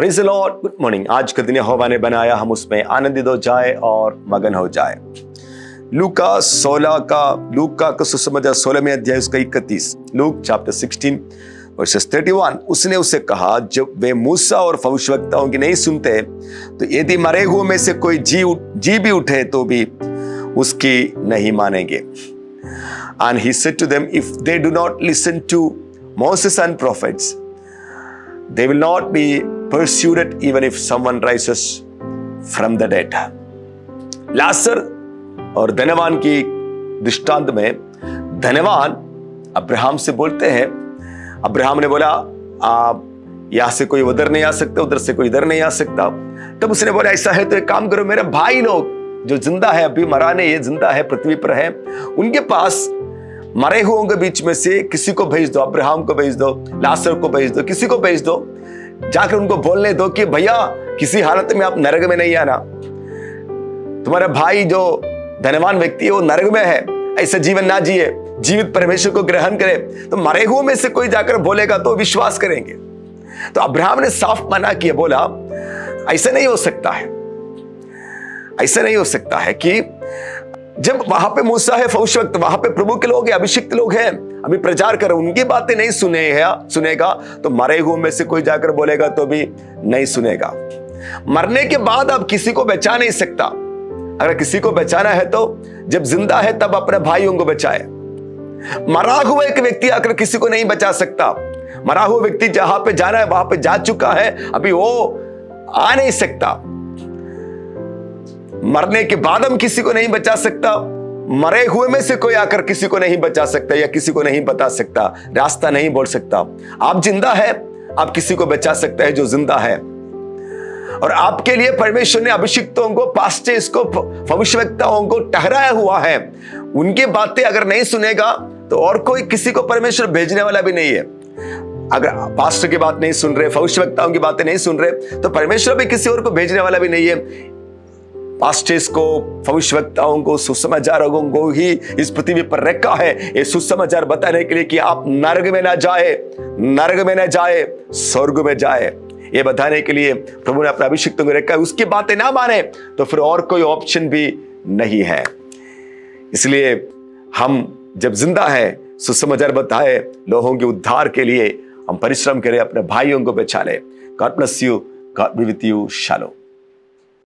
Praise Lord good morning आज का दिन यहोवा ने बनाया हम उसमें आनंदित हो जाए और मगन हो जाए। लूका सोलह का लूक का सुसमाचार सोलह में अध्याय उसका इकतीस। लूक चैप्टर सिक्सटीन वर्सेस 31 उसने उसे कहा जब वे मूसा और भविष्यवक्ताओं की नहीं सुनते तो यदि मरे हुए में से कोई जी जी भी उठे तो भी उसकी नहीं मानेंगे। And he said to them, If they do not listen to Moses and prophets, they will not be persuaded even if someone rises from the dead. लासर और धनवान की दृष्टांत में धनवान अब्राहम से बोलते हैं। अब्राहम ने बोला, आप यहाँ से कोई उधर नहीं आ सकता, उधर से कोई इधर नहीं आ सकता। तब उसने बोला, ऐसा है तो एक काम करो, मेरे भाई लोग जो ज़िंदा है, अभी मरा नहीं है, ज़िंदा है, पृथ्वी पर है, उनके पास मरे हुओं के बीच में से, किसी को भेज दो, अब्राहम को भेज दो, लासर को भेज दो, किसी को भेज दो। जाकर उनको बोलने दो कि भैया, किसी हालत में आप नरक में नहीं आना। तुम्हारा भाई जो धनवान व्यक्ति है, वो नरक में है। ऐसा जीवन ना जिए। जीवित परमेश्वर को ग्रहण करे। तो मरे हुए में से कोई जाकर बोलेगा तो विश्वास करेंगे। तो अब्राहम ने साफ़ मना किया, बोला, ऐसा नहीं हो सकता है। ऐसा नहीं हो सकता है कि जब वहाँ पे मूसा है फौश वक्त, वहाँ पे प्रभु के लोग हैं, अभिषिक्त लोग हैं, अभी प्रचार कर उनकी बातें नहीं सुने है सुनेगा तो मरे हुए में से कोई जाकर बोलेगा तो भी नहीं सुनेगा। मरने के बाद अब किसी को बचा नहीं सकता। अगर किसी को बचाना है तो जब ज़िंदा है, तब अपने भाइयों को बचाए। मरा हुआ एक व्यक्ति आकर किसी को नहीं बचा सकता। मरा हुआ व्यक्ति जहाँ पे जाना है, वहाँ पे जा चुका है, अभी वो आ नहीं सकता। मरने के बाद हम किसी को नहीं बचा सकता। मरे हुए में से कोई आकर किसी को नहीं बचा सकता या किसी को नहीं बता सकता। रास्ता नहीं बोल सकता। आप ज़िंदा है, आप किसी को बचा सकते हैं जो ज़िंदा है। और आपके लिए परमेश्वर ने अभिषिक्तों को पास्टेस को, भविष्यवक्ताओं को ठहराया हुआ है। उनकी बातें अगर नहीं सुनेगा तो और कोई किसी को परमेश्वर भेजने वाला भी नहीं है। अगर पास्टर की बात नहीं सुन रहे, भविष्यवक्ताओं की बातें नहीं सुन रहे तो परमेश्वर भी किसी और को भेजने वाला भी नहीं है। पास्टर्स को, भविष्यवक्ताओं को सुसमाचारों को ही इस पृथ्वी पर रखा है। ये सुसमाचार बताने के लिए कि आप नर्ग में ना जाए नर्ग में ना जाए, स्वर्ग में जाए। ये बताने के लिए प्रभु ने अपने अभिषिक्तों को रखा है। उसकी बातें ना माने तो फिर और कोई ऑप्शन भी नहीं है। इसलिए हम जब ज़िंदा है, सुसमाचार बताए, लोगों के उद्धार के लिए हम परिश्रम करें, अपने भाइयों को बचा ले God bless you God be with you शालो